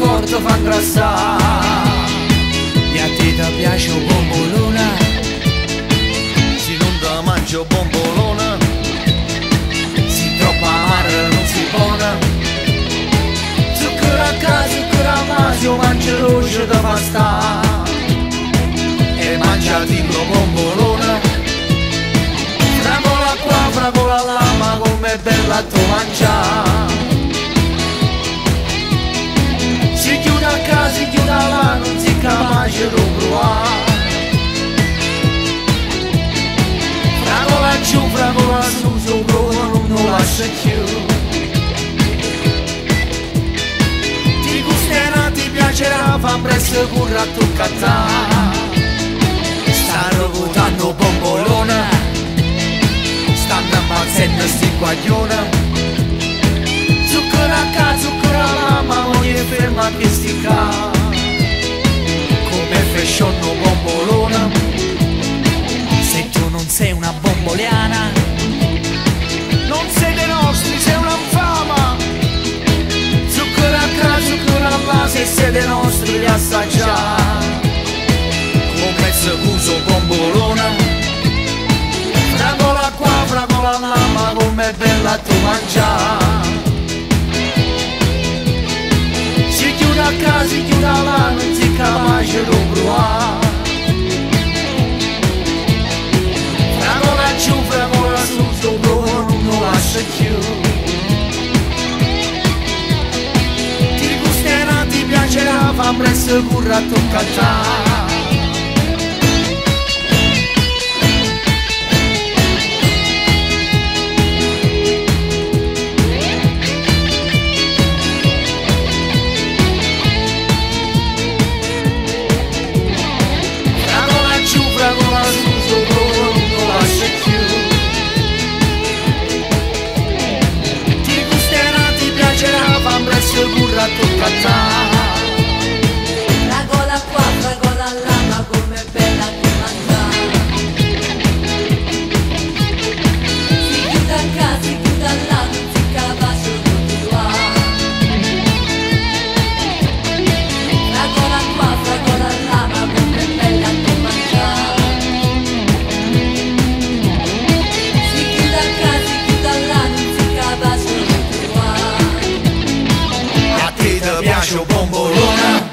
accorto fa ingrassare. E a te ti piace un bombolona Se non ti mangio bombolona Si troppo amaro non si buona Zucchero a casa, zucchero a masio Mangia luce da pasta. E mangia dillo bombolona presto curra tu cattà. Stanno votando bombolona, stanno ammazzando sti guagliona zucchero a casa, zucchero alla mamma, ogni ferma che sti ca. Come fesciono nostri li assaggia. Come scuso bombolona, fragola qua, fragola là, ma com'è bella tu mangiare. Si chiude a casa, si chiude là, mam resegura tu cantar. Corona.